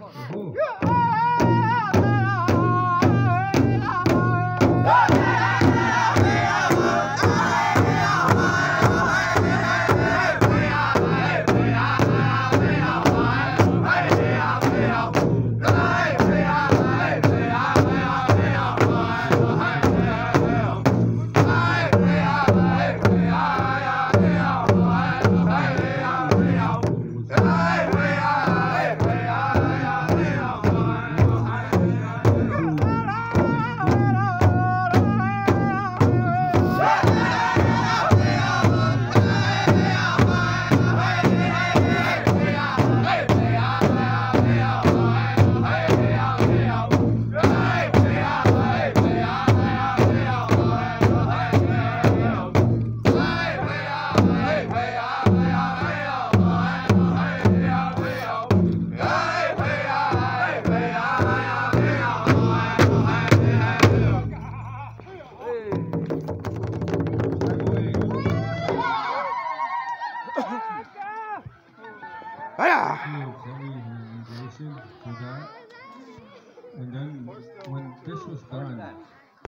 呀啊 And then when this was done,